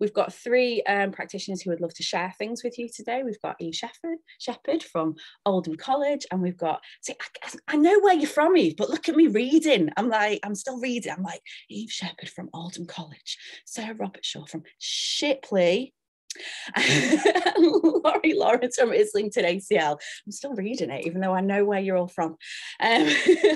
We've got three um, practitioners who would love to share things with you today. We've got Eve Shepherd, Shepherd from Oldham College, and we've got, see, I, I, know where you're from, Eve, but look at me reading. I'm like, I'm still reading. I'm like, Eve Shepherd from Oldham College, Sarah Robertshaw from Shipley, Laurie Lawrence from Islington ACL. I'm still reading it, even though I know where you're all from. Um,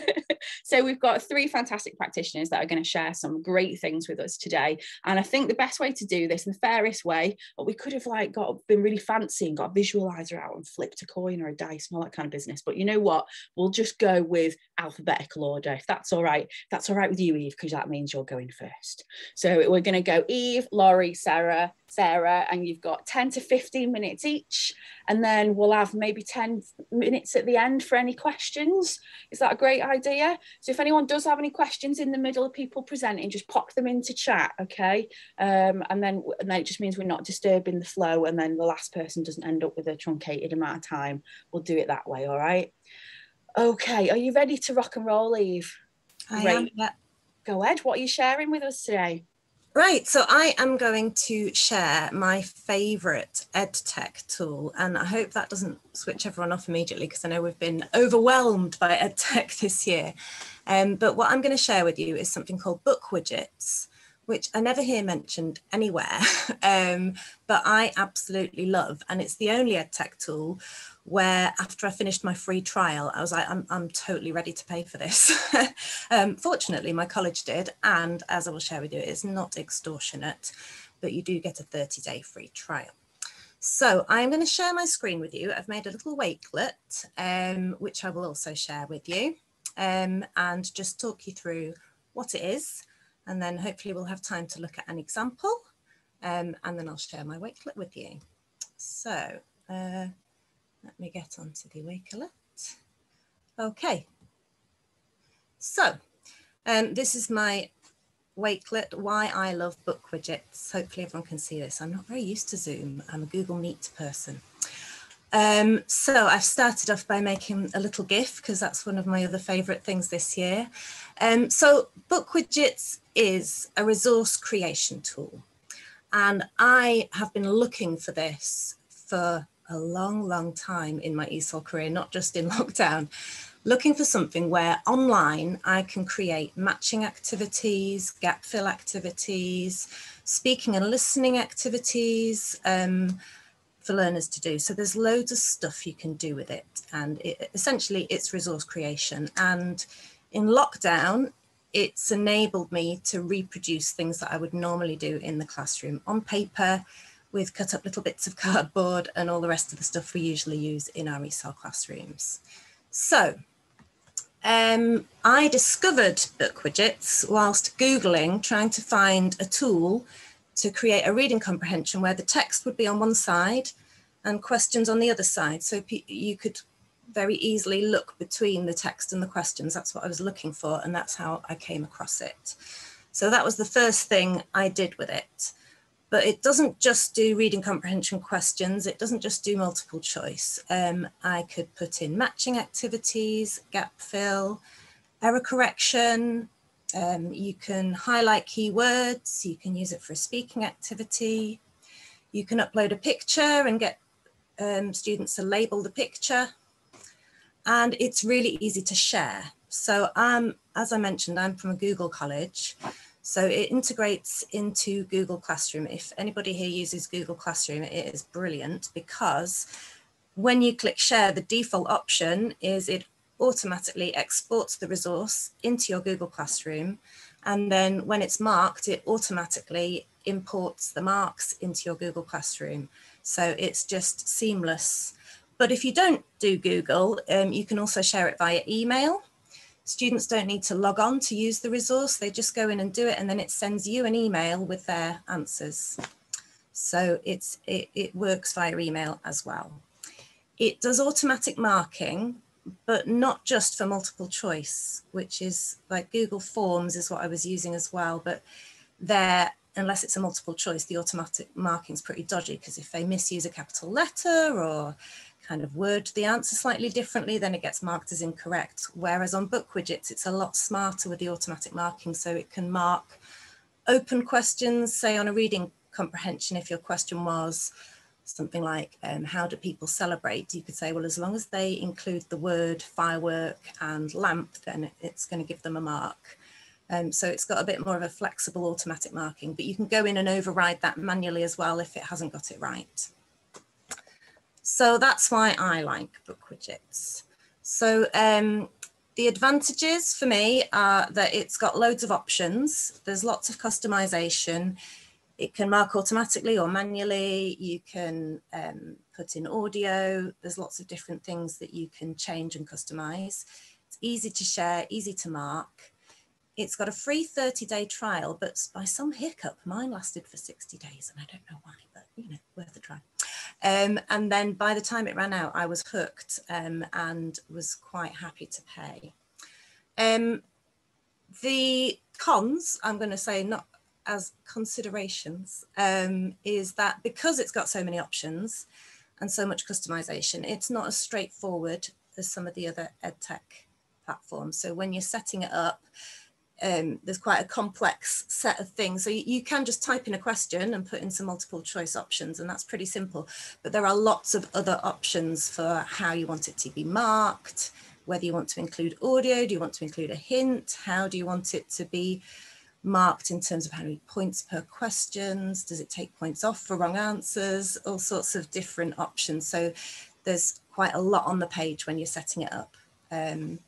so we've got three fantastic practitioners that are going to share some great things with us today. And I think the best way to do this, the fairest way, but we could have like got been really fancy and got a visualizer out and flipped a coin or a dice and all that kind of business. But you know what? We'll just go with alphabetical order, if that's all right. That's all right with you, Eve, because that means you're going first. So we're going to go Eve, Laurie, Sarah, Sarah, and you've got 10 to 15 minutes each. And then we'll have maybe 10 minutes at the end for any questions. Is that a great idea? So if anyone does have any questions in the middle of people presenting, just pop them into chat, okay? Um, and, then, and then it just means we're not disturbing the flow and then the last person doesn't end up with a truncated amount of time. We'll do it that way, all right? Okay, are you ready to rock and roll, Eve? I Great. am, yeah. Go ahead, what are you sharing with us today? Right, so I am going to share my favourite EdTech tool, and I hope that doesn't switch everyone off immediately because I know we've been overwhelmed by EdTech this year. Um, but what I'm going to share with you is something called BookWidgets, which I never hear mentioned anywhere, um, but I absolutely love. And it's the only EdTech tool where after I finished my free trial, I was like, I'm, I'm totally ready to pay for this. um, fortunately, my college did. And as I will share with you, it's not extortionate, but you do get a 30 day free trial. So I'm going to share my screen with you. I've made a little wakelet, um, which I will also share with you um, and just talk you through what it is. And then hopefully we'll have time to look at an example um, and then I'll share my wakelet with you. So uh, let me get onto the Wakelet. Okay. So um, this is my Wakelet, why I love BookWidgets. Hopefully everyone can see this. I'm not very used to Zoom. I'm a Google Meet person. Um, so I've started off by making a little GIF because that's one of my other favorite things this year. Um, so BookWidgets is a resource creation tool. And I have been looking for this for a long, long time in my ESOL career, not just in lockdown, looking for something where online I can create matching activities, gap fill activities, speaking and listening activities um, for learners to do. So there's loads of stuff you can do with it. And it, essentially it's resource creation. And in lockdown, it's enabled me to reproduce things that I would normally do in the classroom on paper, with cut up little bits of cardboard and all the rest of the stuff we usually use in our ESOL classrooms. So um, I discovered BookWidgets whilst Googling, trying to find a tool to create a reading comprehension where the text would be on one side and questions on the other side. So you could very easily look between the text and the questions. That's what I was looking for, and that's how I came across it. So that was the first thing I did with it but it doesn't just do reading comprehension questions. It doesn't just do multiple choice. Um, I could put in matching activities, gap fill, error correction. Um, you can highlight keywords. You can use it for a speaking activity. You can upload a picture and get um, students to label the picture. And it's really easy to share. So um, as I mentioned, I'm from a Google college. So it integrates into Google Classroom. If anybody here uses Google Classroom, it is brilliant because when you click share, the default option is it automatically exports the resource into your Google Classroom. And then when it's marked, it automatically imports the marks into your Google Classroom. So it's just seamless. But if you don't do Google, um, you can also share it via email. Students don't need to log on to use the resource. They just go in and do it and then it sends you an email with their answers. So it's, it, it works via email as well. It does automatic marking, but not just for multiple choice, which is like Google Forms is what I was using as well. But there, unless it's a multiple choice, the automatic marking is pretty dodgy because if they misuse a capital letter or kind of word the answer slightly differently, then it gets marked as incorrect. Whereas on BookWidgets, it's a lot smarter with the automatic marking. So it can mark open questions, say on a reading comprehension, if your question was something like, um, how do people celebrate? You could say, well, as long as they include the word firework and lamp, then it's going to give them a mark. Um, so it's got a bit more of a flexible automatic marking, but you can go in and override that manually as well if it hasn't got it right. So that's why I like book widgets. So um, the advantages for me are that it's got loads of options. There's lots of customization. It can mark automatically or manually. You can um, put in audio. There's lots of different things that you can change and customize. It's easy to share, easy to mark. It's got a free 30 day trial, but by some hiccup, mine lasted for 60 days and I don't know why, but you know, worth a try. Um, and then by the time it ran out, I was hooked um, and was quite happy to pay. Um, the cons, I'm going to say not as considerations, um, is that because it's got so many options and so much customization, it's not as straightforward as some of the other EdTech platforms. So when you're setting it up, um, there's quite a complex set of things. So you, you, can just type in a question and put in some multiple choice options and that's pretty simple. But there are lots of other options for how you want it to be marked, whether you want to include audio, do you want to include a hint, how do you want it to be marked in terms of how many points per questions, does it take points off for wrong answers, all sorts of different options. So there's quite a lot on the page when you're setting it up. Um,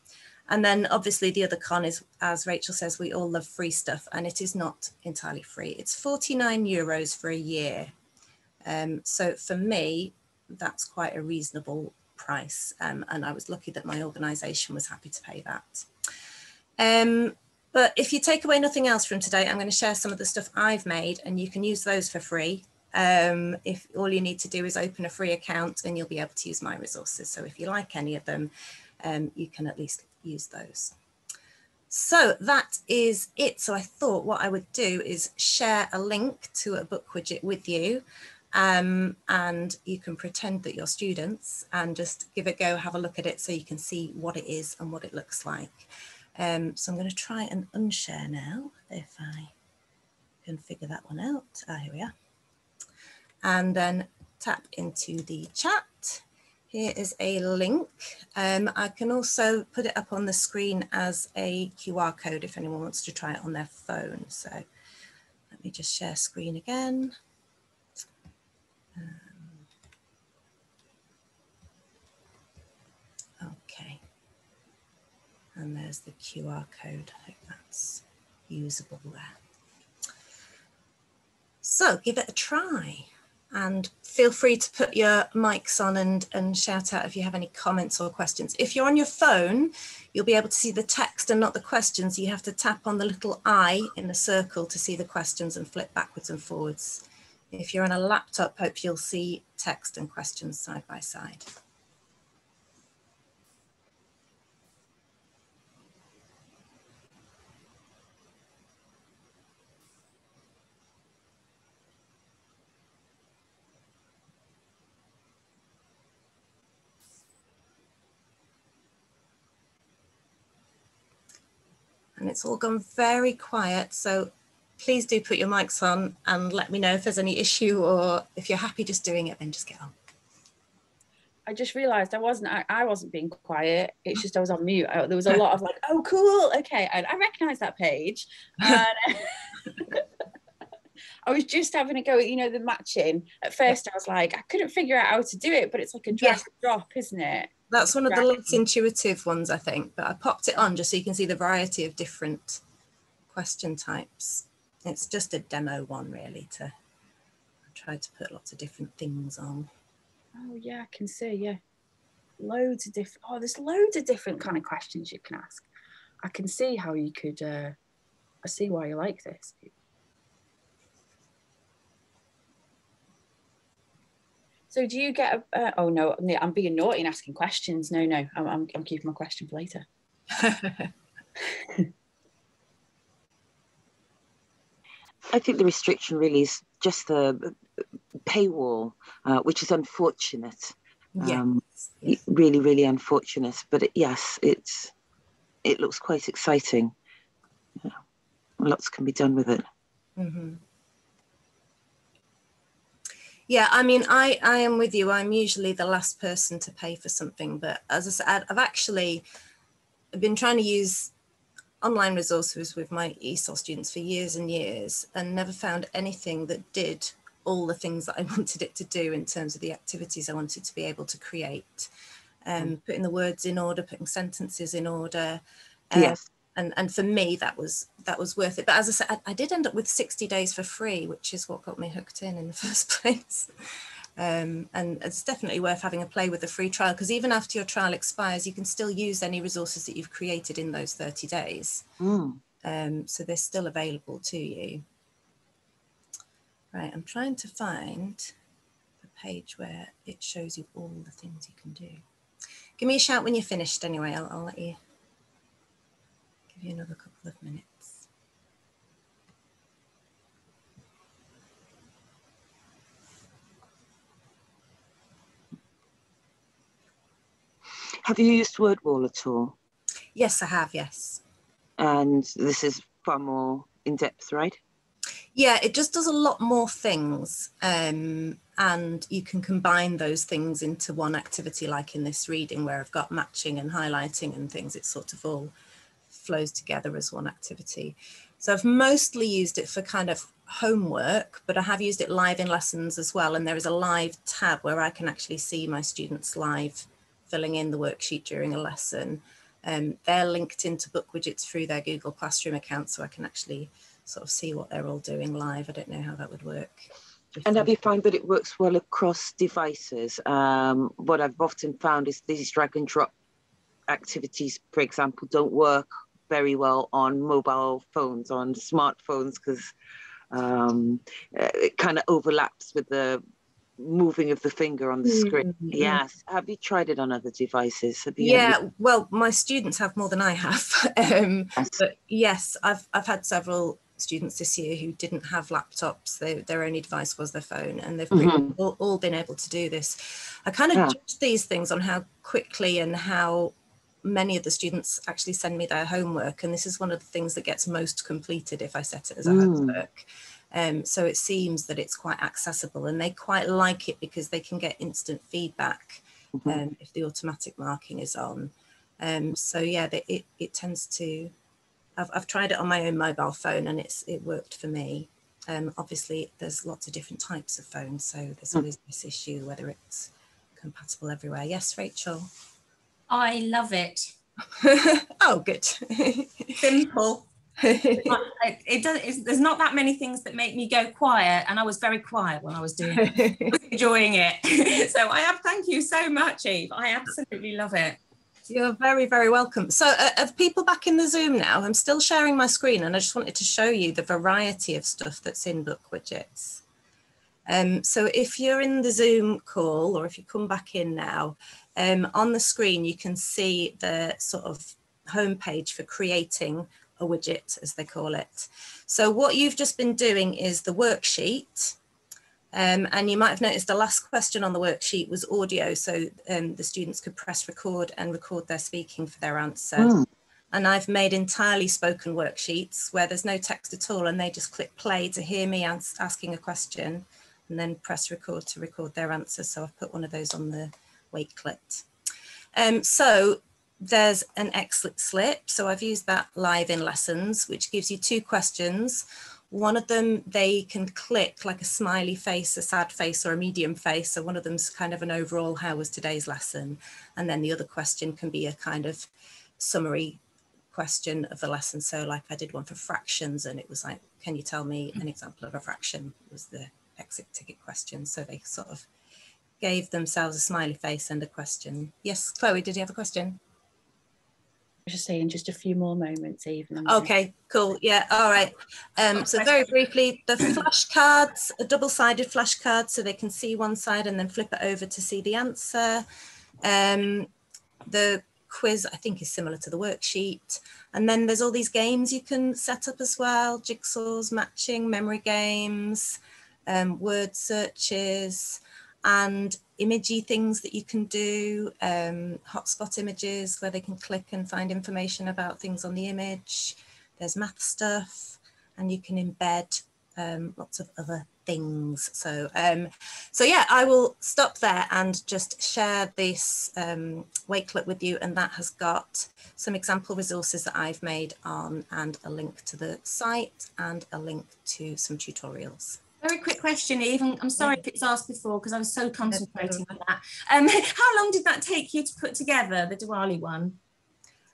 and then obviously the other con is, as Rachel says, we all love free stuff and it is not entirely free. It's 49 euros for a year. Um, so for me, that's quite a reasonable price. Um, and I was lucky that my organisation was happy to pay that. Um, but if you take away nothing else from today, I'm going to share some of the stuff I've made and you can use those for free. Um, if all you need to do is open a free account and you'll be able to use my resources. So if you like any of them, um, you can at least use those. So that is it. So I thought what I would do is share a link to a book widget with you um, and you can pretend that you're students and just give it a go, have a look at it so you can see what it is and what it looks like. Um, so I'm going to try and unshare now if I can figure that one out. Ah, here we are. And then tap into the chat here is a link. Um, I can also put it up on the screen as a QR code if anyone wants to try it on their phone. So let me just share screen again. Um, okay. And there's the QR code. I hope that's usable there. So give it a try and feel free to put your mics on and, and shout out if you have any comments or questions. If you're on your phone, you'll be able to see the text and not the questions. You have to tap on the little eye in the circle to see the questions and flip backwards and forwards. If you're on a laptop, hope you'll see text and questions side by side. And it's all gone very quiet. So please do put your mics on and let me know if there's any issue or if you're happy just doing it, then just get on. I just realised I wasn't I, I, wasn't being quiet. It's just I was on mute. I, there was a lot of like, oh cool, okay, I, I recognise that page. And, I was just having a go at you know the matching. At first, I was like, I couldn't figure out how to do it, but it's like a drag and drop, isn't it? That's one of the less intuitive ones, I think, but I popped it on just so you can see the variety of different question types. It's just a demo one really to try to put lots of different things on. Oh yeah, I can see, yeah. Loads of different, oh, there's loads of different kind of questions you can ask. I can see how you could, uh, I see why you like this. So do you get a, uh, oh no, I'm being naughty and asking questions. No, no, I'm, I'm, I'm keeping my question for later. I think the restriction really is just the paywall, uh, which is unfortunate. Um, yes. Really, really unfortunate. But it, yes, it's it looks quite exciting. Yeah. Lots can be done with it. Mm-hmm. Yeah, I mean, I, I am with you. I'm usually the last person to pay for something, but as I said, I've actually been trying to use online resources with my ESOL students for years and years and never found anything that did all the things that I wanted it to do in terms of the activities I wanted to be able to create. Um, mm. putting the words in order, putting sentences in order. Um, yes. And, and for me, that was that was worth it. But as I said, I, I did end up with 60 days for free, which is what got me hooked in in the first place. Um, and it's definitely worth having a play with the free trial because even after your trial expires, you can still use any resources that you've created in those 30 days. Mm. Um, so they're still available to you. Right, I'm trying to find the page where it shows you all the things you can do. Give me a shout when you're finished anyway, I'll, I'll let you, you another couple of minutes. Have you used WordWall at all? Yes, I have, yes. And this is far more in depth, right? Yeah, it just does a lot more things. Um, and you can combine those things into one activity, like in this reading where I've got matching and highlighting and things. It's sort of all flows together as one activity. So I've mostly used it for kind of homework, but I have used it live in lessons as well. And there is a live tab where I can actually see my students live filling in the worksheet during a lesson. Um, they're linked into BookWidgets through their Google Classroom account, so I can actually sort of see what they're all doing live. I don't know how that would work. And have you found that it works well across devices? Um, what I've often found is these drag and drop activities, for example, don't work very well on mobile phones, on smartphones, because um, it kind of overlaps with the moving of the finger on the mm, screen. Mm-hmm. Yes. Have you tried it on other devices? yeah. Well, my students have more than I have. um, yes. But yes, I've I've had several students this year who didn't have laptops. They, their only device was their phone, and they've mm-hmm. all, all, been able to do this. I kind of yeah. judge these things on how quickly and how many of the students actually send me their homework, and this is one of the things that gets most completed if I set it as a mm. homework. Um, so it seems that it's quite accessible and they quite like it because they can get instant feedback mm-hmm. um, if the automatic marking is on. Um, so yeah, they, it, it tends to, I've, I've tried it on my own mobile phone and it's it worked for me. Um, obviously there's lots of different types of phones, so there's mm. always this issue whether it's compatible everywhere. Yes, Rachel? I love it. oh, good. Simple. It, it does there's not that many things that make me go quiet and i was very quiet when i was doing it enjoying it. So i have thank you so much eve. I absolutely love it. You're very very welcome. So uh, of people back in the zoom now? I'm still sharing my screen and i just wanted to show you the variety of stuff that's in book widgets um, so if you're in the zoom call or if you come back in now um, on the screen you can see the sort of homepage for creating a widget, as they call it. So what you've just been doing is the worksheet. Um, and you might have noticed the last question on the worksheet was audio, so um, the students could press record and record their speaking for their answer. Mm. And I've made entirely spoken worksheets where there's no text at all, and they just click play to hear me asking a question, and then press record to record their answer. So I've put one of those on the Wakelet. Um, so there's an exit slip. So I've used that live in lessons, which gives you two questions. One of them, they can click like a smiley face, a sad face, or a medium face. So one of them's kind of an overall, how was today's lesson? And then the other question can be a kind of summary question of the lesson. So like I did one for fractions and it was like, can you tell me an example of a fraction was the exit ticket questions. So they sort of gave themselves a smiley face and a question. Yes, Chloe, did you have a question? just saying, just a few more moments even okay cool yeah all right um so very briefly the flashcards a double-sided flashcard so they can see one side and then flip it over to see the answer um the quiz i think is similar to the worksheet and then there's all these games you can set up as well jigsaws matching memory games um, word searches and imagey things that you can do, um, hotspot images where they can click and find information about things on the image. There's math stuff, and you can embed um, lots of other things. So, um, so yeah, I will stop there and just share this um, Wakelet with you. And that has got some example resources that I've made on and a link to the site and a link to some tutorials. Very quick question, Eve. I'm sorry if it's asked before because I was so concentrating on that. Um, how long did that take you to put together, the Diwali one?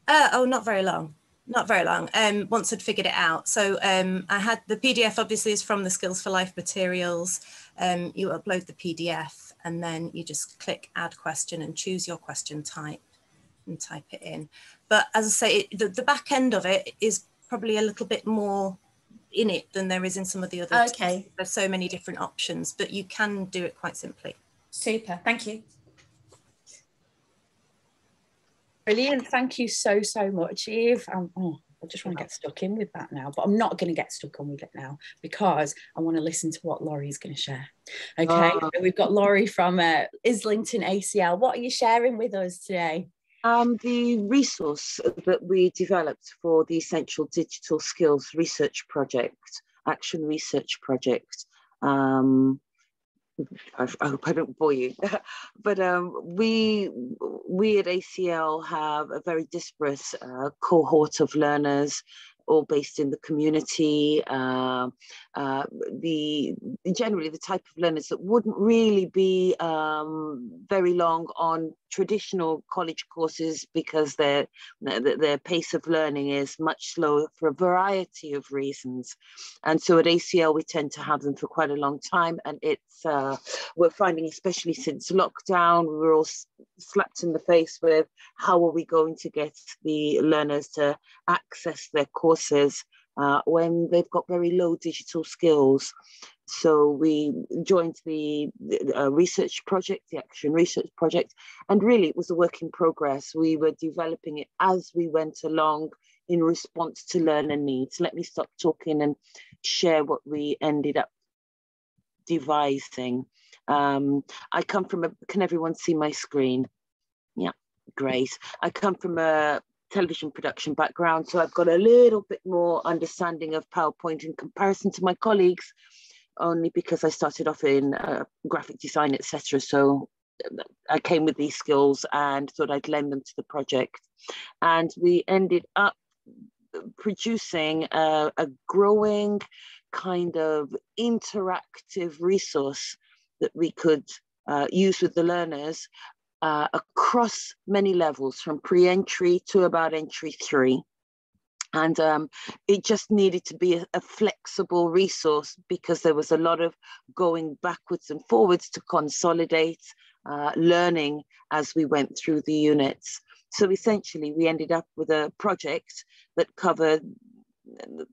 Uh, oh, not very long not very long um once i'd figured it out so um i had the pdf obviously is from the skills for life materials um you upload the pdf and then you just click add question and choose your question type and type it in but as i say it, the, the back end of it is probably a little bit more in it than there is in some of the other okay there's so many different options but you can do it quite simply super thank you Brilliant. Thank you so, so much, Eve. Um, oh, I just want to get stuck in with that now, but I'm not going to get stuck on with it now because I want to listen to what Laurie's going to share. Okay, uh, so we've got Laurie from uh, Islington ACL. What are you sharing with us today? Um, the resource that we developed for the Essential Digital Skills Research Project, Action Research Project, um, I, I, hope I don't bore you, but um, we we at ACL have a very disparate uh, cohort of learners all based in the community. Uh, uh, the generally the type of learners that wouldn't really be um, very long on traditional college courses because their their pace of learning is much slower for a variety of reasons. And so at ACL we tend to have them for quite a long time, and it's uh, we're finding especially since lockdown we were all slapped in the face with how are we going to get the learners to access their courses uh, when they've got very low digital skills. So we joined the uh, research project, the Action Research Project, and really it was a work in progress. We were developing it as we went along in response to learner needs. Let me stop talking and share what we ended up devising. Um, I come from a, can everyone see my screen? Yeah, great. I come from a television production background, so I've got a little bit more understanding of PowerPoint in comparison to my colleagues, only because I started off in uh, graphic design, etc. So I came with these skills and thought I'd lend them to the project. And we ended up producing a, a growing kind of interactive resource that we could uh, use with the learners uh, across many levels from pre-entry to about entry three. And um, it just needed to be a, a, flexible resource because there was a lot of going backwards and forwards to consolidate uh, learning as we went through the units. So essentially, we ended up with a project that covered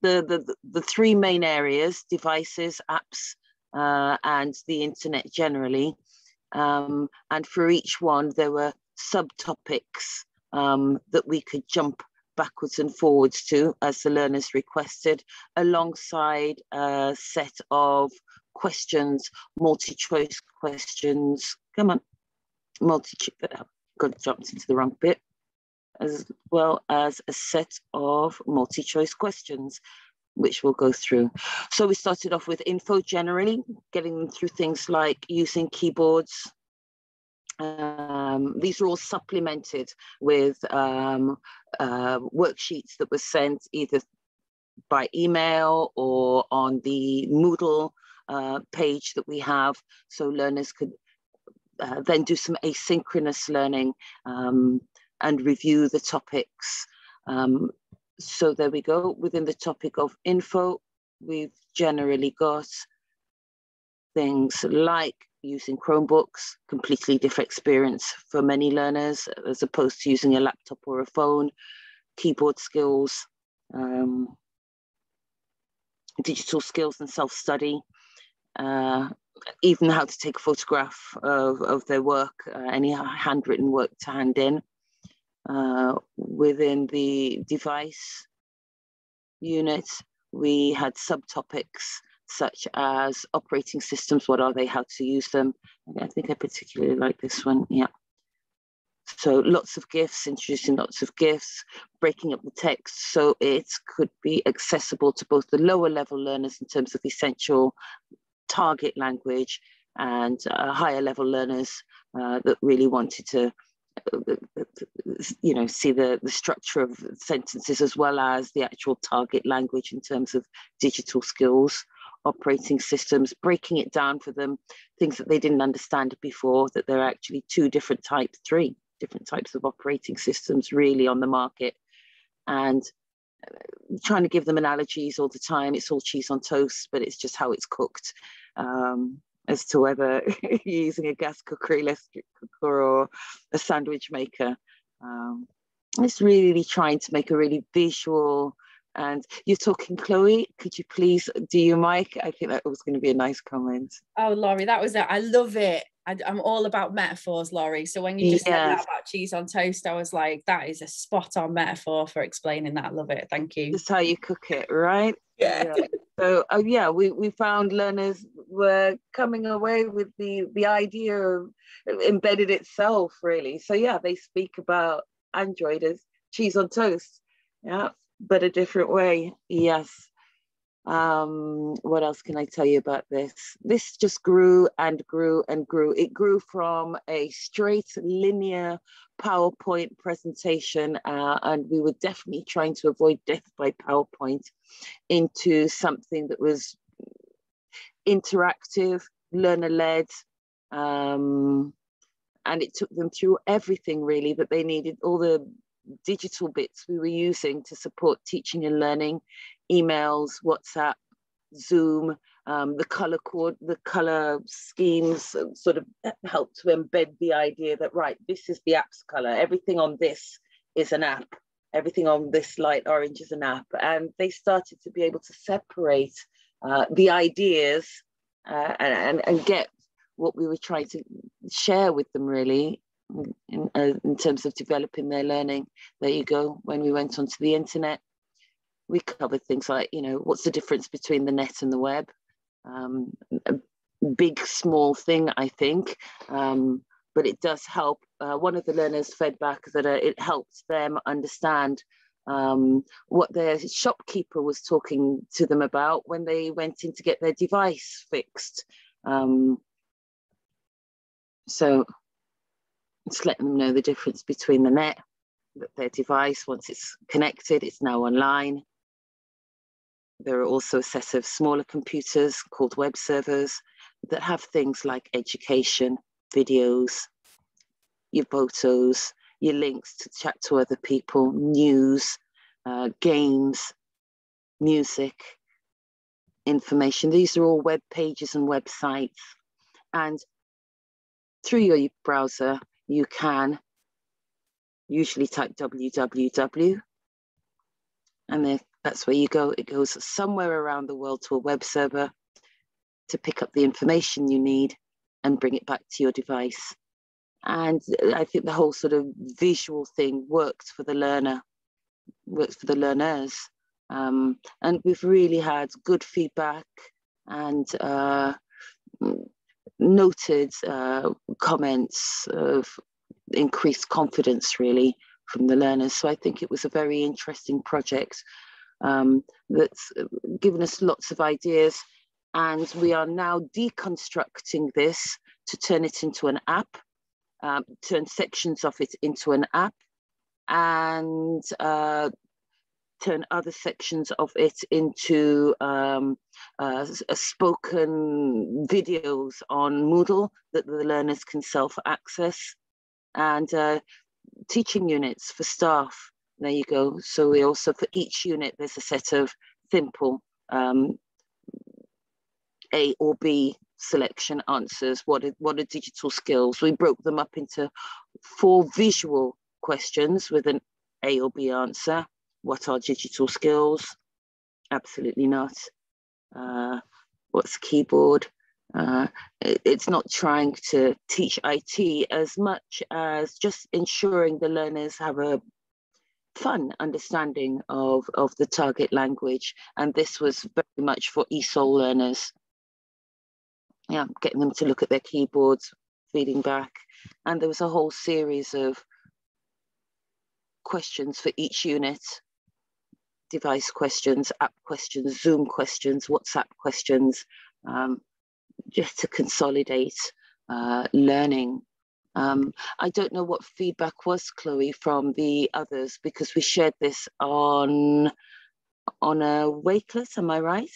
the, the, the three main areas, devices, apps, uh, and the internet generally. Um, and for each one, there were subtopics um, that we could jump backwards and forwards to as the learners requested, alongside a set of questions, multi-choice questions. Come on, multi-choice, got jumped into the wrong bit, as well as a set of multi-choice questions which we'll go through. So we started off with info generally, getting them through things like using keyboards. Um, these are all supplemented with um, uh, worksheets that were sent either by email or on the Moodle uh, page that we have, so learners could uh, then do some asynchronous learning um, and review the topics um, so there we go. Within the topic of info, we've generally got things like using Chromebooks, completely different experience for many learners as opposed to using a laptop or a phone, keyboard skills, um, digital skills and self-study, uh, even how to take a photograph of, of their work, uh, any handwritten work to hand in. Uh, within the device unit, we had subtopics such as operating systems, what are they, how to use them. I think I particularly like this one, yeah. So lots of GIFs, introducing lots of GIFs, breaking up the text so it could be accessible to both the lower level learners in terms of essential target language and uh, higher level learners uh, that really wanted to you know see the the structure of sentences as well as the actual target language in terms of digital skills operating systems breaking it down for them things that they didn't understand before that there are actually two different types three different types of operating systems really on the market. And uh, trying to give them analogies all the time it's all cheese on toast but it's just how it's cooked. Um, as to whether you're using a gas cooker, electric cooker, or a sandwich maker. Um, it's really trying to make a really visual. And you're talking, Chloe. Could you please do your mic? I think that was going to be a nice comment. Oh, Laurie, that was it. I love it. I, am all about metaphors, Laurie. So when you just yes. said that about cheese on toast, I was like, that is a spot on metaphor for explaining that. I love it. Thank you. That's how you cook it, right? Yeah. yeah. So uh, yeah, we, we found learners were coming away with the the idea of embedded itself really. So yeah, they speak about Android as cheese on toast. Yeah, but a different way. Yes. Um, what else can I tell you about this? This just grew and grew and grew. It grew from a straight linear PowerPoint presentation, uh, and we were definitely trying to avoid death by PowerPoint into something that was interactive, learner led. Um, and it took them through everything really that they needed, all the digital bits we were using to support teaching and learning, emails, WhatsApp, Zoom, um, the color code, the color schemes sort of help to embed the idea that right, this is the app's color. Everything on this is an app. Everything on this light orange is an app. And they started to be able to separate uh, the ideas uh, and, and, get what we were trying to share with them really in, uh, in terms of developing their learning. There you go. When we went onto the internet, we covered things like, you know, what's the difference between the net and the web? Um, a big, small thing, I think, um, but it does help. Uh, one of the learners fed back that uh, it helps them understand um, what their shopkeeper was talking to them about when they went in to get their device fixed. Um, so just letting them know the difference between the net, that their device, once it's connected, it's now online. There are also a set of smaller computers called web servers that have things like education, videos, your photos, your links to chat to other people, news, uh, games, music, information. These are all web pages and websites. And through your browser, you can usually type www and that's where you go. It goes somewhere around the world to a web server to pick up the information you need and bring it back to your device. And I think the whole sort of visual thing works for the learner, works for the learners. Um, and we've really had good feedback and uh, noted uh, comments of increased confidence really from the learners. So I think it was a very interesting project um, that's given us lots of ideas. And we are now deconstructing this to turn it into an app, um, turn sections of it into an app, and uh, turn other sections of it into um, uh, spoken videos on Moodle that the learners can self-access and uh, teaching units for staff. There you go. So we also, for each unit, there's a set of simple um, A or B selection answers. What are, what are digital skills? We broke them up into four visual questions with an A or B answer what are digital skills? Absolutely not. Uh, what's keyboard? Uh, it's not trying to teach IT as much as just ensuring the learners have a fun understanding of, of the target language. And this was very much for ESOL learners. Yeah, getting them to look at their keyboards, feeding back. And there was a whole series of questions for each unit device questions, app questions, Zoom questions, WhatsApp questions, um, just to consolidate uh, learning. Um, I don't know what feedback was, Chloe, from the others because we shared this on on a Wakelet, am I right?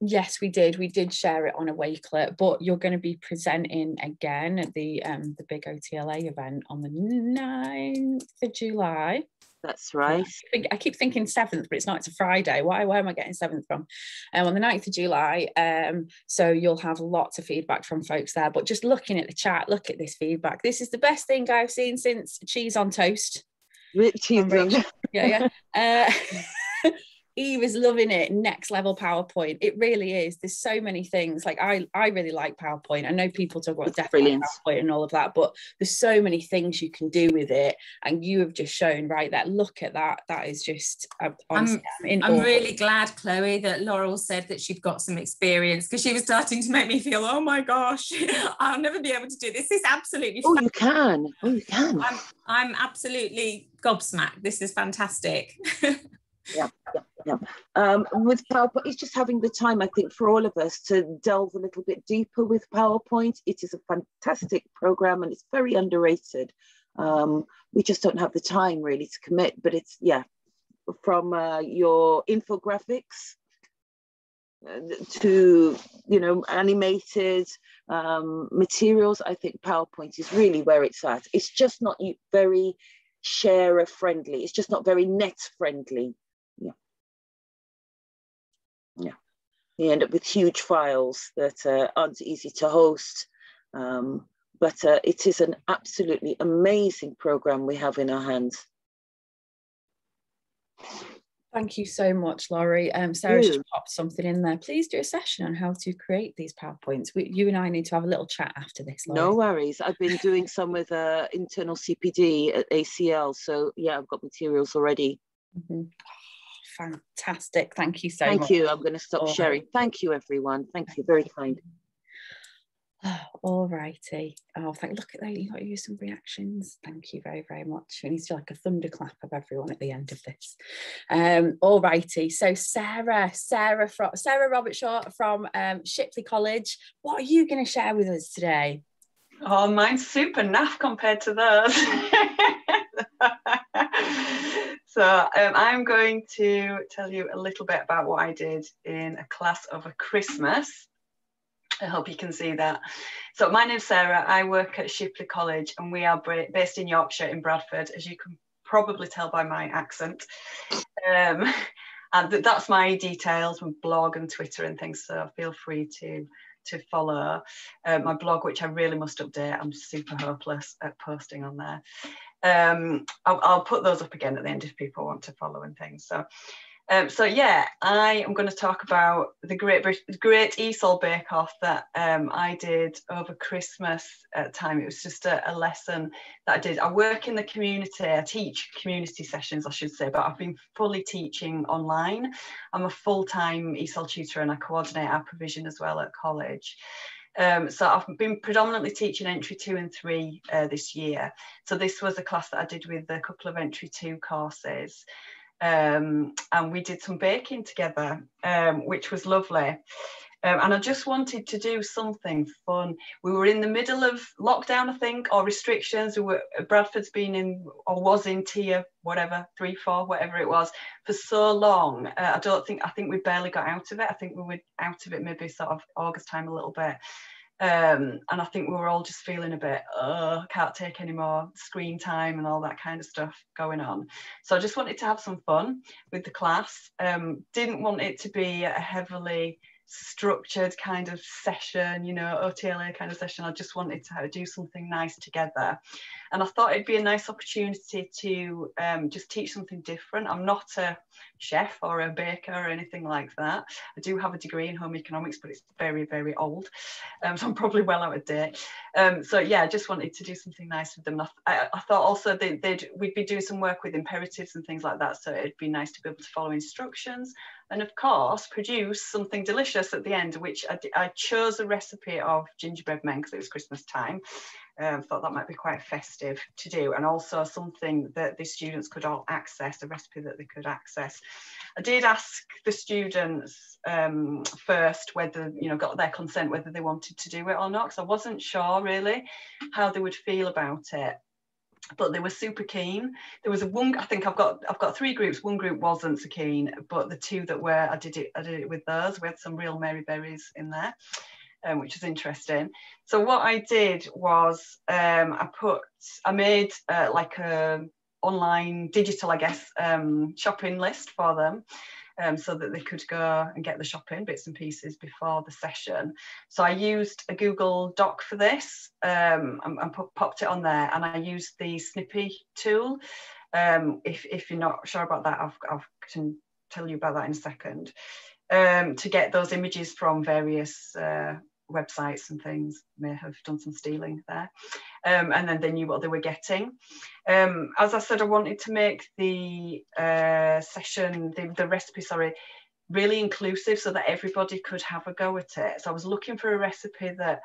Yes, we did. We did share it on a Wakelet, but you're going to be presenting again at the um, the big OTLA event on the 9th of July. That's right. I keep thinking 7th, but it's not, it's a Friday. Why, where am I getting 7th from? Um, on the 9th of July. Um, so you'll have lots of feedback from folks there. But just looking at the chat, look at this feedback. This is the best thing I've seen since cheese on toast. Cheese on Yeah, yeah. Uh, Eve is loving it. Next level PowerPoint. It really is. There's so many things. Like I, I really like PowerPoint. I know people talk about death PowerPoint and all of that, but there's so many things you can do with it. And you have just shown right that. Look at that. That is just. Uh, I'm, I'm, I'm really glad, Chloe, that Laurel said that she'd got some experience because she was starting to make me feel, oh my gosh, I'll never be able to do this. This is absolutely. Oh, you can. Oh, you can. I'm, I'm absolutely gobsmacked. This is fantastic. yeah, yeah, yeah. Um, with PowerPoint, it's just having the time, I think, for all of us to delve a little bit deeper with PowerPoint. It is a fantastic program and it's very underrated. Um, we just don't have the time really to commit, but it's, yeah, from uh, your infographics uh, to, you know, animated um, materials, I think PowerPoint is really where it's at. It's just not very sharer friendly. It's just not very net friendly you end up with huge files that uh, aren't easy to host um, but uh, it is an absolutely amazing program we have in our hands Thank you so much, Laurie. Um, Sarah just popped something in there. Please do a session on how to create these PowerPoints. We, you and I need to have a little chat after this. Laurie. No worries. I've been doing some with uh, internal CPD at ACL. So yeah, I've got materials already. Mm -hmm fantastic. Thank you so Thank much. Thank you. I'm going to stop All sharing. Right. Thank you, everyone. Thank you. Very kind. All righty. Oh, thank. Look at that. You got to use some reactions. Thank you very, very much. We need to like a thunderclap of everyone at the end of this. Um, all righty. So Sarah, Sarah from Sarah Robertshaw from um, Shipley College. What are you going to share with us today? Oh, mine's super naff compared to those. So um, I'm going to tell you a little bit about what I did in a class over Christmas. I hope you can see that. So my name's Sarah. I work at Shipley College and we are based in Yorkshire in Bradford, as you can probably tell by my accent. Um, and that's my details, my blog and Twitter and things. So feel free to to follow uh, my blog, which I really must update. I'm super hopeless at posting on there um, I'll, I'll, put those up again at the end if people want to follow and things. So, um, so yeah, I am going to talk about the Great Great ESOL Bake Off that um, I did over Christmas at time. It was just a, a, lesson that I did. I work in the community. I teach community sessions, I should say, but I've been fully teaching online. I'm a full time ESOL tutor and I coordinate our provision as well at college. Um, so I've been predominantly teaching entry two and three uh, this year. So this was a class that I did with a couple of entry two courses. Um, and we did some baking together, um, which was lovely. Um, and I just wanted to do something fun. We were in the middle of lockdown, I think, or restrictions. We were Bradford's been in or was in tier whatever three, four, whatever it was, for so long. Uh, I don't think I think we barely got out of it. I think we were out of it maybe sort of August time a little bit. Um, and I think we were all just feeling a bit, oh, can't take any more screen time and all that kind of stuff going on. So I just wanted to have some fun with the class. Um, didn't want it to be a heavily structured kind of session, you know, OTLA kind of session. I just wanted to do something nice together. And I thought it'd be a nice opportunity to um, just teach something different. I'm not a chef or a baker or anything like that. I do have a degree in home economics, but it's very, very old. Um, so I'm probably well out of date. Um, so yeah, I just wanted to do something nice with them. I, I, I thought also they, would we'd be doing some work with imperatives and things like that. So it'd be nice to be able to follow instructions and of course produce something delicious at the end, which I, I chose a recipe of gingerbread men because it was Christmas time. Um, thought that might be quite festive to do and also something that the students could all access, a recipe that they could access. I did ask the students um, first whether, you know, got their consent, whether they wanted to do it or not, because I wasn't sure really how they would feel about it but they were super keen. There was a one. I think I've got I've got three groups. One group wasn't so keen, but the two that were, I did it. I did it with those. We had some real Mary Berrys in there, um, which is interesting. So what I did was um, I put I made uh, like a online digital, I guess, um, shopping list for them um, so that they could go and get the shopping bits and pieces before the session. So I used a Google Doc for this um, and, and popped it on there and I used the Snippy tool. Um, if, if you're not sure about that, I've, I can tell you about that in a second. Um, to get those images from various uh, websites and things may have done some stealing there. Um, and then they knew what they were getting. Um, as I said, I wanted to make the uh, session, the, the recipe, sorry, really inclusive so that everybody could have a go at it. So I was looking for a recipe that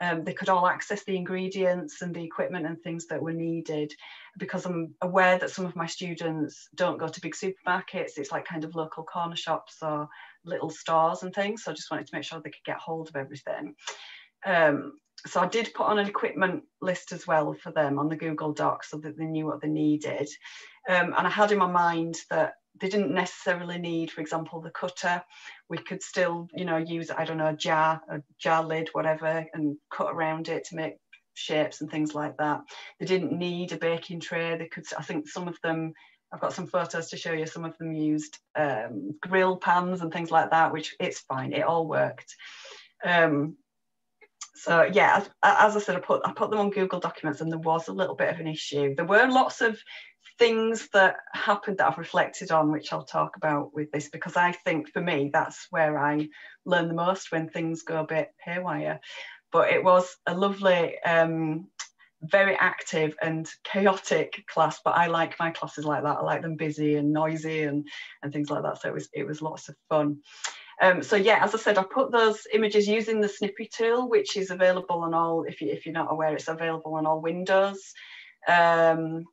um, they could all access the ingredients and the equipment and things that were needed because I'm aware that some of my students don't go to big supermarkets. It's like kind of local corner shops or little stores and things. So I just wanted to make sure they could get hold of everything. Um, so I did put on an equipment list as well for them on the Google Docs so that they knew what they needed. Um, and I had in my mind that they didn't necessarily need, for example, the cutter. We could still, you know, use, I don't know, a jar, a jar lid, whatever, and cut around it to make shapes and things like that. They didn't need a baking tray. They could, I think some of them, I've got some photos to show you. Some of them used um, grill pans and things like that, which it's fine. It all worked. Um, so yeah, as, as, I said, I put I put them on Google Documents, and there was a little bit of an issue. There were lots of things that happened that I've reflected on, which I'll talk about with this, because I think for me that's where I learn the most when things go a bit haywire. But it was a lovely, um, very active and chaotic class. But I like my classes like that. I like them busy and noisy and and things like that. So it was it was lots of fun. Um, so yeah, as I said, I put those images using the Snippy tool, which is available on all, if, you, if you're not aware, it's available on all Windows um,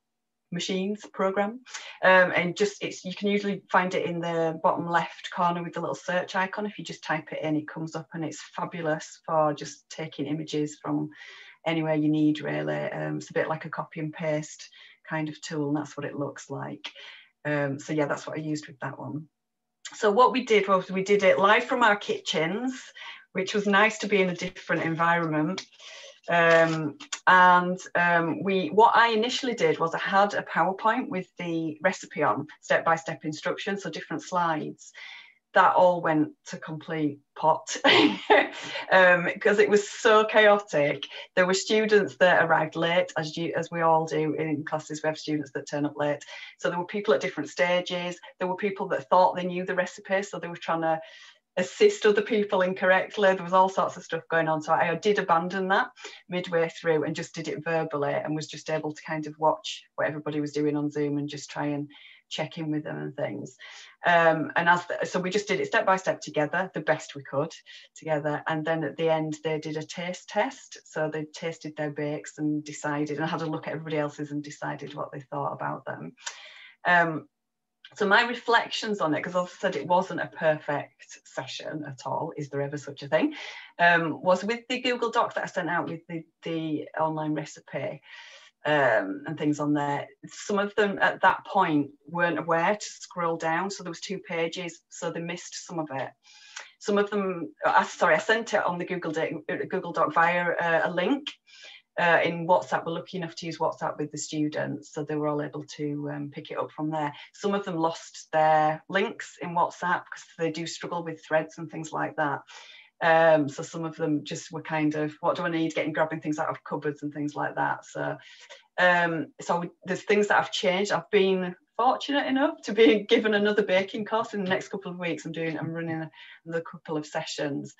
machines program. Um, and just, it's you can usually find it in the bottom left corner with the little search icon. If you just type it in, it comes up and it's fabulous for just taking images from anywhere you need really. Um, it's a bit like a copy and paste kind of tool and that's what it looks like. Um, so yeah, that's what I used with that one so what we did was we did it live from our kitchens, which was nice to be in a different environment. Um, and um, we, what I initially did was I had a PowerPoint with the recipe on, step-by-step -step instructions, so different slides that all went to complete pot um, because it was so chaotic. There were students that arrived late, as you, as we all do in classes. We have students that turn up late. So there were people at different stages. There were people that thought they knew the recipe, so they were trying to assist other people incorrectly. There was all sorts of stuff going on. So I did abandon that midway through and just did it verbally and was just able to kind of watch what everybody was doing on Zoom and just try and check in with them and things. Um, and as the, so we just did it step by step together, the best we could together. And then at the end, they did a taste test. So they tasted their bakes and decided, and had a look at everybody else's and decided what they thought about them. Um, so my reflections on it, because as I said, it wasn't a perfect session at all. Is there ever such a thing? Um, was with the Google Doc that I sent out with the, the online recipe um, and things on there. Some of them at that point weren't aware to scroll down, so there was two pages, so they missed some of it. Some of them, uh, sorry, I sent it on the Google, Doc, Google Doc via uh, a link uh, in WhatsApp. We're lucky enough to use WhatsApp with the students, so they were all able to um, pick it up from there. Some of them lost their links in WhatsApp because they do struggle with threads and things like that. Um, so some of them just were kind of, what do I need? Getting grabbing things out of cupboards and things like that. So, um, so there's things that I've changed. I've been fortunate enough to be given another baking course in the next couple of weeks. I'm doing, I'm running another couple of sessions.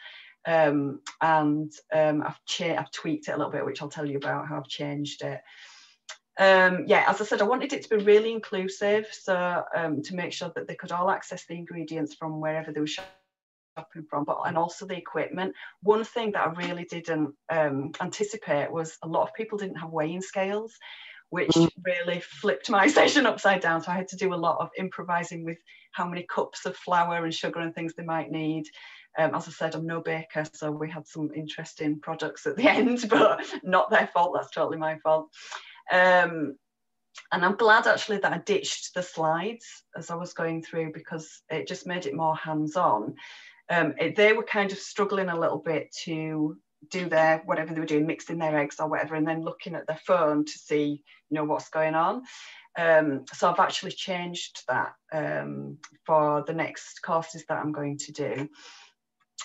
Um, and um, I've, cha- I've tweaked it a little bit, which I'll tell you about how I've changed it. um, yeah, as I said, I wanted it to be really inclusive, so um, to make sure that they could all access the ingredients from wherever they were shopping from, but and also the equipment. One thing that I really didn't um, anticipate was a lot of people didn't have weighing scales, which mm. really flipped my session upside down. So I had to do a lot of improvising with how many cups of flour and sugar and things they might need. Um, as I said, I'm no baker, so we had some interesting products at the end, but not their fault. That's totally my fault. Um, and I'm glad actually that I ditched the slides as I was going through because it just made it more hands-on. Um, it, they were kind of struggling a little bit to do their whatever they were doing, mixing their eggs or whatever, and then looking at their phone to see, you know, what's going on. Um, so I've actually changed that um, for the next courses that I'm going to do.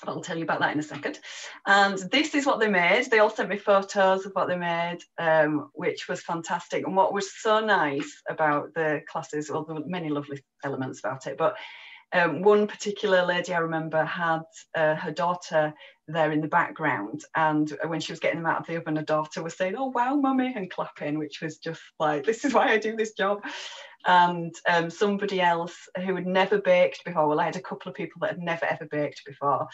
I'll tell you about that in a second. And this is what they made. They all sent me photos of what they made, um, which was fantastic. And what was so nice about the classes, well, there were many lovely elements about it, but um, one particular lady I remember had uh, her daughter there in the background, and when she was getting them out of the oven, her daughter was saying, "Oh wow, mummy," and clapping, which was just like, "This is why I do this job." And um, somebody else who had never baked before. Well, I had a couple of people that had never ever baked before.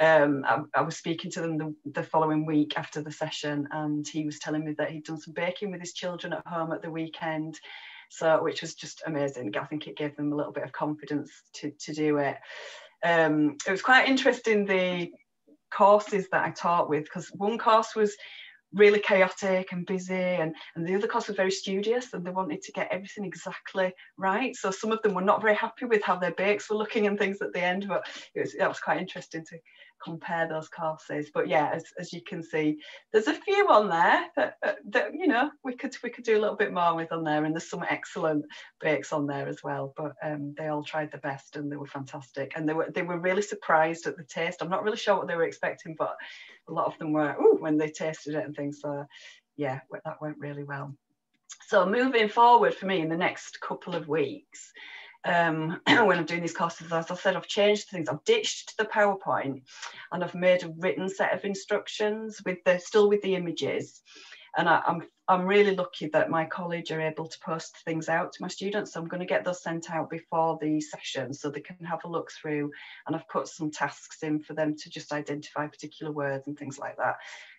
Um, I, I, was speaking to them the, the, following week after the session, and he was telling me that he'd done some baking with his children at home at the weekend so which was just amazing. I think it gave them a little bit of confidence to, to do it. Um, it was quite interesting the courses that I taught with because one course was really chaotic and busy and, and the other course was very studious and they wanted to get everything exactly right so some of them were not very happy with how their bakes were looking and things at the end but it was that was quite interesting to compare those courses but yeah as, as you can see there's a few on there that, that you know we could we could do a little bit more with on there and there's some excellent bakes on there as well but um, they all tried the best and they were fantastic. And they were they were really surprised at the taste. I'm not really sure what they were expecting but a lot of them were ooh, when they tasted it and things. So yeah that went really well. So moving forward for me in the next couple of weeks um, when I'm doing these courses, as I said, I've changed things. I've ditched the PowerPoint and I've made a written set of instructions with the still with the images. And I, am I'm, I'm really lucky that my college are able to post things out to my students. So I'm going to get those sent out before the session so they can have a look through. And I've put some tasks in for them to just identify particular words and things like that.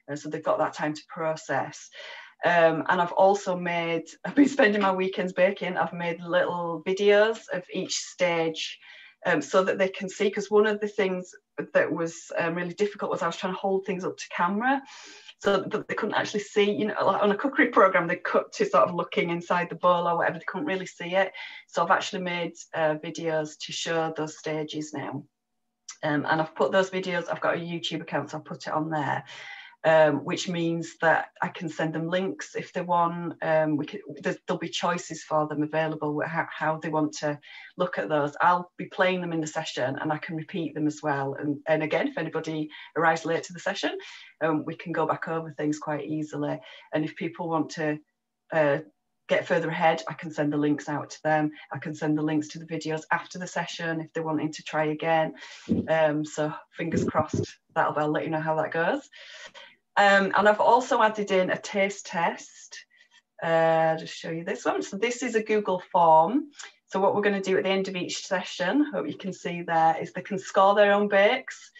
And so they've got that time to process. Um, and I've also made, I've been spending my weekends baking. I've made little videos of each stage um, so that they can see. Because one of the things that was um, really difficult was I was trying to hold things up to camera so that they couldn't actually see, you know, like on a cookery program, they cut to sort of looking inside the bowl or whatever, they couldn't really see it. So I've actually made uh, videos to show those stages now. Um, and I've put those videos, I've got a YouTube account, so I'll put it on there um, which means that I can send them links if they want. Um, we can, there'll be choices for them available how, how, they want to look at those. I'll be playing them in the session and I can repeat them as well. And, and again, if anybody arrives late to the session, um, we can go back over things quite easily. And if people want to uh, get further ahead, I can send the links out to them. I can send the links to the videos after the session if they're wanting to try again. Um, so fingers crossed, that'll I'll let you know how that goes. Um, and I've also added in a taste test. Uh, just show you this one. So this is a Google form. So what we're going to do at the end of each session, hope you can see there, is they can score their own bakes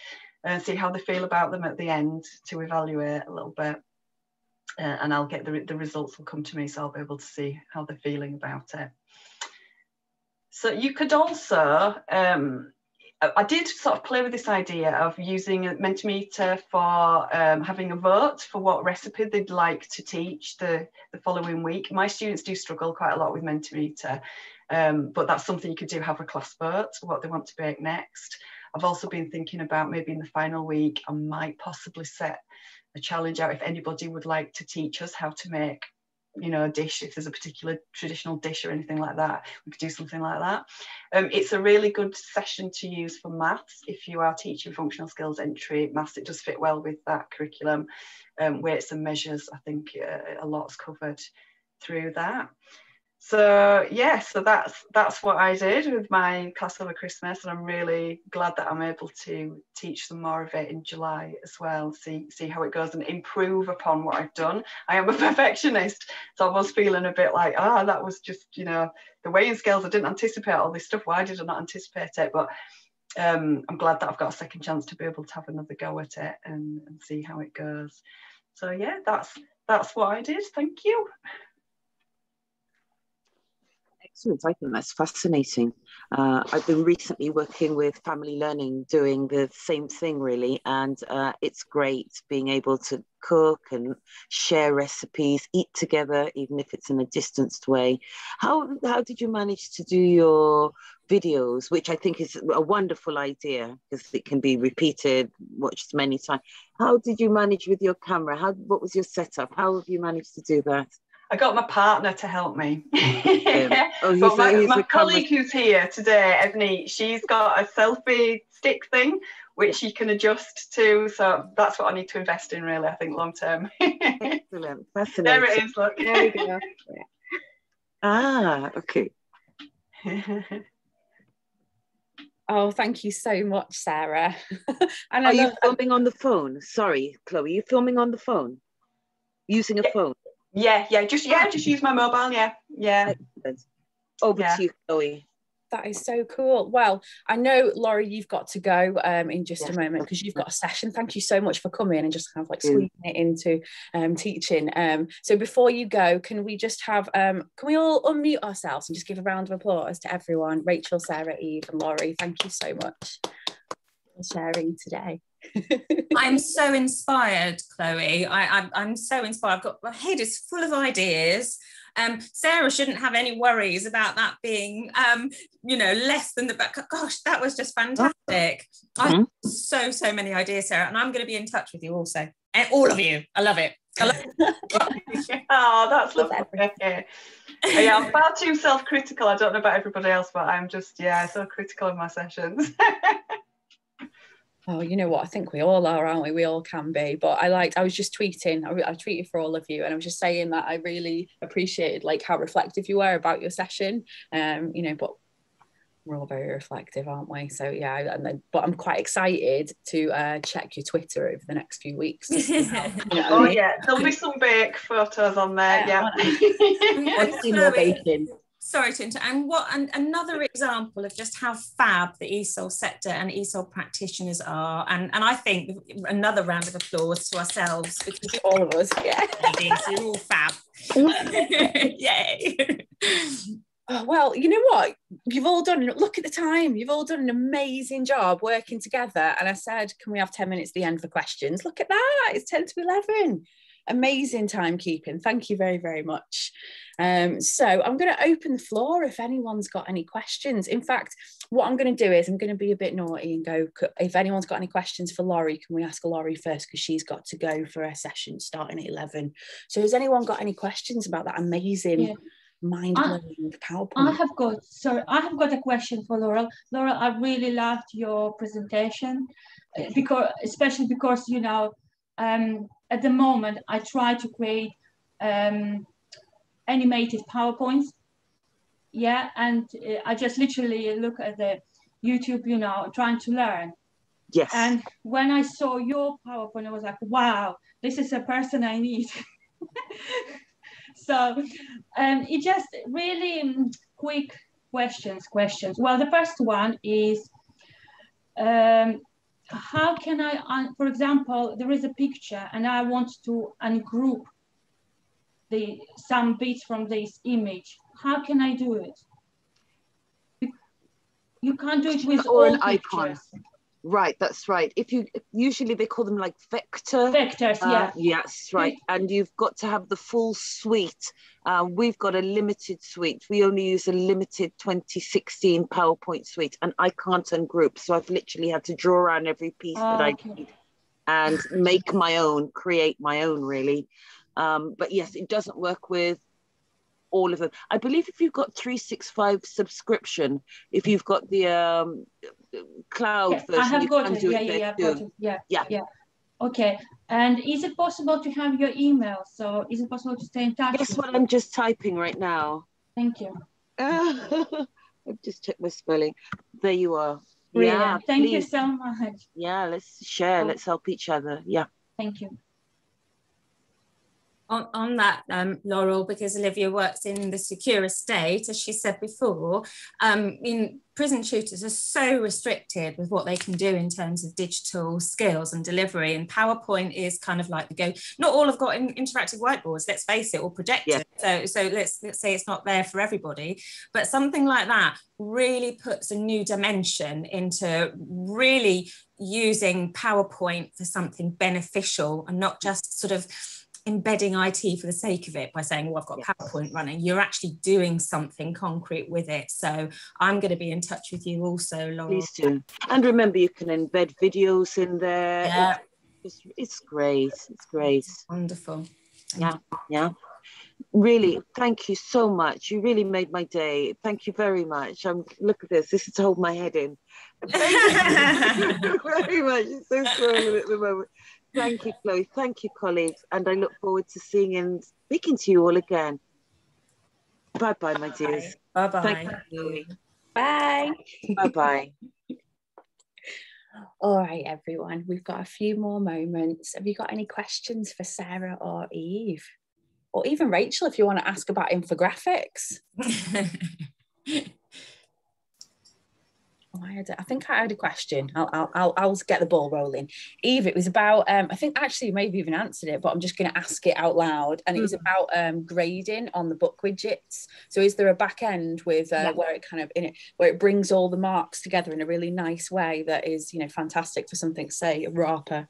and see how they feel about them at the end to evaluate a little bit. Uh, and I'll get the, the results will come to me so I'll be able to see how they're feeling about it. So you could also um, I did sort of play with this idea of using a Mentimeter for um, having a vote for what recipe they'd like to teach the, the following week. My students do struggle quite a lot with Mentimeter, um, but that's something you could do, have a class vote, what they want to bake next. I've also been thinking about maybe in the final week, I might possibly set a challenge out if anybody would like to teach us how to make you know a dish if there's a particular traditional dish or anything like that we could do something like that. Um, it's a really good session to use for maths if you are teaching functional skills entry. Maths it does fit well with that curriculum um, weights and measures i think uh, a lot's covered through that so yeah, so that's that's what I did with my class over Christmas, and I'm really glad that I'm able to teach them more of it in July as well. See see how it goes and improve upon what I've done. I am a perfectionist, so I was feeling a bit like ah, that was just you know the weighing scales. I didn't anticipate all this stuff. Why did I not anticipate it? But um, I'm glad that I've got a second chance to be able to have another go at it and, and see how it goes. So yeah, that's that's what I did. Thank you. Excellent. I think that's fascinating. Uh, I've been recently working with family learning, doing the same thing really, and uh, it's great being able to cook and share recipes, eat together, even if it's in a distanced way. How how did you manage to do your videos, which I think is a wonderful idea because it can be repeated, watched many times. How did you manage with your camera? How what was your setup? How have you managed to do that? I got my partner to help me. oh, but my, my colleague who's here today, Ebony, she's got a selfie stick thing which you can adjust to. So that's what I need to invest in, really. I think long term. Excellent, fascinating. There it is. Look. There we go. ah, okay. Oh, thank you so much, Sarah. and Are you filming on the phone? Sorry, Chloe, are you filming on the phone? Using a yeah. phone? Yeah, yeah, just yeah, just use my mobile. Yeah, yeah. Over yeah. to you, Chloe. That is so cool. Well, I know, Laurie, you've got to go um, in just a moment because you've got a session. Thank you so much for coming and just kind of like squeezing it into um, teaching. Um, so before you go, can we just have, um, can we all unmute ourselves and just give a round of applause to everyone? Rachel, Sarah, Eve, and Laurie, thank you so much for sharing today. I'm so inspired, Chloe. I, am so inspired. I've got my head is full of ideas. Um, Sarah shouldn't have any worries about that being, um, you know, less than the back. Gosh, that was just fantastic. Mm-hmm. I have so so many ideas, Sarah, and I'm going to be in touch with you also, and all of you. I love it. I love it. oh, that's lovely. yeah, I'm far too self-critical. I don't know about everybody else, but I'm just yeah, so critical of my sessions. oh, you know what? I think we all are, aren't we? We all can be. But I liked, I was just tweeting, I, I, tweeted for all of you, and I was just saying that I really appreciated like how reflective you were about your session. Um, you know, but we're all very reflective, aren't we? So yeah, and then, but I'm quite excited to uh, check your Twitter over the next few weeks. you know, oh yeah, there'll be some bake photos on there. Yeah, yeah. I've seen more baking sorry to interrupt. And what and another example of just how fab the ESOL sector and ESOL practitioners are. And, and I think another round of applause to ourselves because all of us, yeah. you're all fab. Yay. Oh, well, you know what? You've all done, look at the time. You've all done an amazing job working together. And I said, can we have 10 minutes at the end for questions? Look at that. It's 10 to 11 amazing timekeeping. Thank you very, very much. Um, so I'm going to open the floor if anyone's got any questions. In fact, what I'm going to do is I'm going to be a bit naughty and go, if anyone's got any questions for Laurie, can we ask Laurie first because she's got to go for a session starting at 11. So has anyone got any questions about that amazing yeah. mind-blowing PowerPoint? I have got, sorry, I have got a question for Laurel. Laurel, I really loved your presentation because, especially because, you know, um, at the moment, I try to create um, animated PowerPoints. Yeah, and uh, I just literally look at the YouTube, you know, trying to learn. Yes. And when I saw your PowerPoint, I was like, wow, this is a person I need. so um, it just really um, quick questions, questions. Well, the first one is, um, how can I, for example, there is a picture and I want to ungroup the some bits from this image. How can I do it? You can't do it with or all an pictures. icon. Right, that's right. If you usually they call them like vector. Vectors, uh, yeah. Yes, right. And you've got to have the full suite. Uh, we've got a limited suite. We only use a limited 2016 PowerPoint suite, and I can't ungroup. So I've literally had to draw around every piece oh, that I okay. need and make my own, create my own, really. Um, but yes, it doesn't work with all of them. I believe if you've got 365 subscription, if you've got the um, cloud yeah, version. I have got it. Yeah, yeah, yeah, got it. yeah, yeah, yeah. Okay. And is it possible to have your email? So is it possible to stay in touch? Guess what I'm just typing right now. Thank you. I've just checked my spelling. There you are. Brilliant. Yeah, Thank please. you so much. Yeah, let's share. Oh. Let's help each other. Yeah. Thank you. On, on that, um, Laurel, because Olivia works in the secure estate, as she said before, um, in prison tutors are so restricted with what they can do in terms of digital skills and delivery. And PowerPoint is kind of like the go. Not all have got in, interactive whiteboards, let's face it, or projectors. So, so let's let's say it's not there for everybody. But something like that really puts a new dimension into really using PowerPoint for something beneficial and not just sort of embedding IT for the sake of it by saying, well, I've got. PowerPoint running. You're actually doing something concrete with it. So I'm going to be in touch with you also, Laura. Please do. And remember, you can embed videos in there. Yeah, It's, it's great. It's great. wonderful. Yeah. Yeah. Really, thank you so much. You really made my day. Thank you very much. Um, look at this. This is to hold my head in. Thank you very much. It's so strong at the moment. Thank you, Chloe. Thank you, colleagues. And I look forward to seeing and speaking to you all again. Bye bye, my dears. Bye Thank bye. you, Chloe. Bye. Bye bye. All right, everyone, we've got a few more moments. Have you got any questions for Sarah or Eve? Or even Rachel, if you want to ask about infographics? Oh, I, had a, I think I had a question. I'll, I'll, I'll, I'll get the ball rolling. Eve, it was about, um, I think actually you may have even answered it, but I'm just going to ask it out loud. And it was about um, grading on the BookWidgets. So is there a back end with uh, Yeah. where it kind of in it, where it brings all the marks together in a really nice way that is, you know, fantastic for something, say, a RARPA?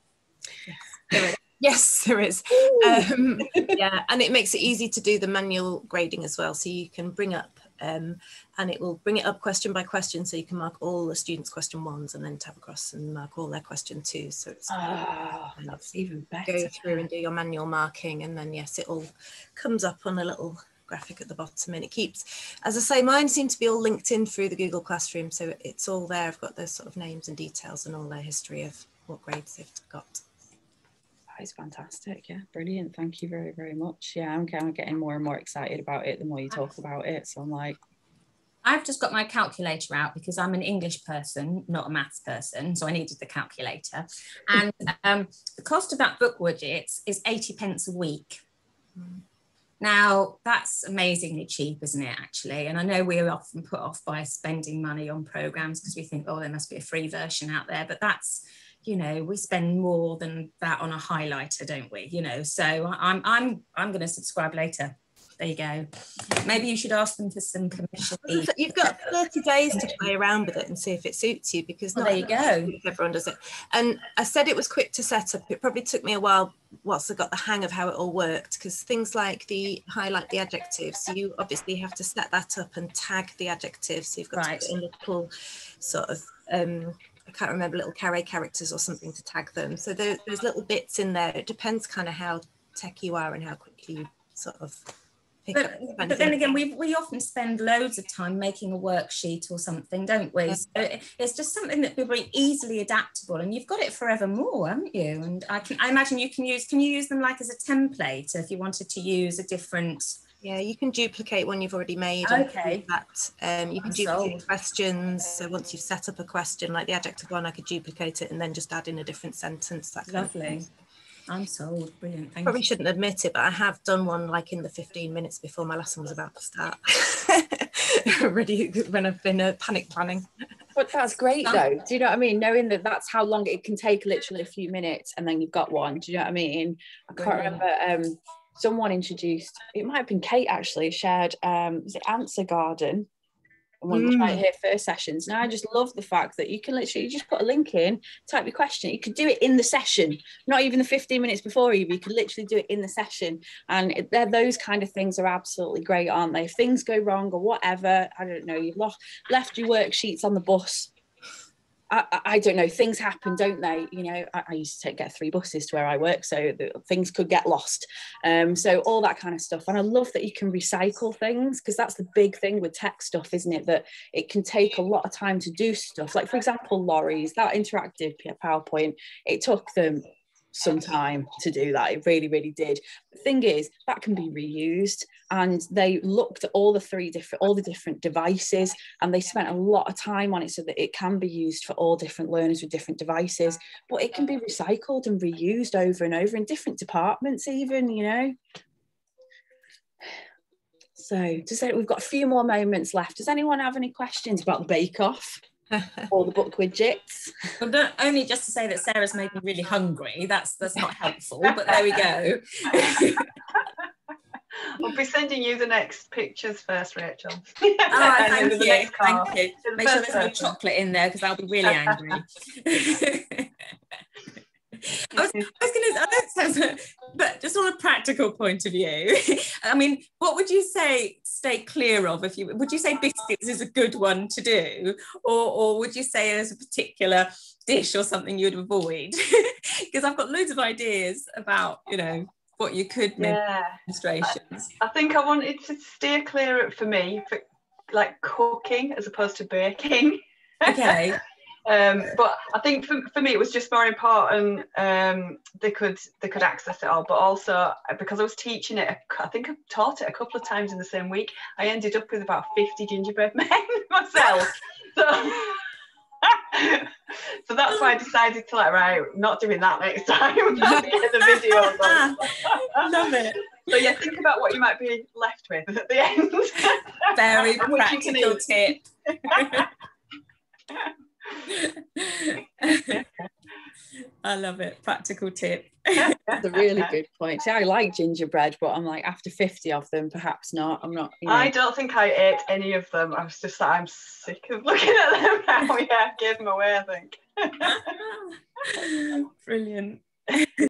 Yes, there is. Um, yeah, and it makes it easy to do the manual grading as well. So you can bring up, um, and it will bring it up question by question. So you can mark all the students' question ones and then tab across and mark all their question twos. So it's Oh, that's even go through and do your manual marking. And then, yes, it all comes up on a little graphic at the bottom and it keeps, as I say, mine seem to be all linked in through the Google Classroom. So it's all there. I've got those sort of names and details and all their history of what grades they've got. That is fantastic. Yeah, brilliant. Thank you very, very much. Yeah, I'm kind of getting more and more excited about it the more you talk about it. So I'm like, I've just got my calculator out because I'm an English person, not a maths person. So I needed the calculator. And um, the cost of that BookWidget is 80 pence a week. Now, that's amazingly cheap, isn't it, actually? And I know we're often put off by spending money on programs because we think, oh, there must be a free version out there. But that's, you know, we spend more than that on a highlighter, don't we? You know, so I'm I'm I'm going to subscribe later. There you go. Maybe you should ask them for some commission. You've got 30 days to play around with it and see if it suits you because Well, there you go. everyone does it. And I said it was quick to set up. It probably took me a while whilst I got the hang of how it all worked because things like the highlight the adjectives, you obviously have to set that up and tag the adjectives. So you've got Right. to put in little sort of um can't remember little carry characters or something to tag them. So there, there's little bits in there. It depends kind of how tech you are and how quickly you sort of pick up. But, but then again, we, we often spend loads of time making a worksheet or something, don't we? So it- it's just something that will be easily adaptable, and you've got it forevermore, haven't you? And I can I imagine you can use can you use them like as a template if you wanted to use a different. Yeah, you can duplicate one you've already made. Okay. That um, you can I'm duplicate sold. questions. So once you've set up a question, like the adjective one, I could duplicate it and then just add in a different sentence. That kind of. Lovely. I'm sold. Brilliant. Thank Probably you. shouldn't admit it, but I have done one like in the 15 minutes before my lesson was about to start. Already when I've been uh, panic planning. But that's great though. Do you know what I mean? Knowing that that's how long it can take, literally a few minutes, and then you've got one. Do you know what I mean? I can't Brilliant. remember. Um, someone introduced. It might have been Kate actually shared. Um, was it Answer Garden? One of the try it Mm. here first sessions. Now I just love the fact that you can literally you just put a link in, type your question. You could do it in the session, not even the 15 minutes before you. You could literally do it in the session, and they're, those kind of things are absolutely great, aren't they? If things go wrong or whatever, I don't know. You've lost left your worksheets on the bus. I, I- don't know. Things happen, don't they? You know, I, I used to take, get three buses to where I work, so things could get lost. Um, so all that kind of stuff, and I love that you can recycle things because that's the big thing with tech stuff, isn't it? That it can take a lot of time to do stuff. Like for example, Laurie's, that interactive PowerPoint, it took them some time to do that. It really, really did. The thing is, that can be reused. And they looked at all the three different, all the different devices, and they spent a lot of time on it so that it can be used for all different learners with different devices. But it can be recycled and reused over and over in different departments, even, you know. So, just say we've got a few more moments left. Does anyone have any questions about the Bake Off? or the BookWidgets. Well, not only just to say that Sarah's made me really hungry. That's that's not helpful, but there we go. We'll be sending you the next pictures first, Rachel. oh, thank you. Thank you. Make sure there's no chocolate in there because I'll be really angry. I was, I was going to, but just on a practical point of view, I mean, what would you say stay clear of? If you would you say biscuits is a good one to do, or or would you say there's a particular dish or something you would avoid? Because I've got loads of ideas about you know what you could make yeah. demonstrations. I, I think I wanted to steer clear for me for like cooking as opposed to baking. Okay. Um, but I think for, for me it was just more important um, they could they could access it all, but also uh, because I was teaching it, I think I taught it a couple of times in the same week. I ended up with about fifty gingerbread men myself. so, so that's why I decided to like right, not doing that next time. get the video done. Love it. So yeah, think about what you might be left with at the end. Very practical tip. I love it. Practical tip. That's a really good point. See, I like gingerbread, but I'm like after 50 of them, perhaps not. I'm not. You know. I don't think I ate any of them. I was just like, I'm sick of looking at them now. yeah, gave them away, I think. Brilliant.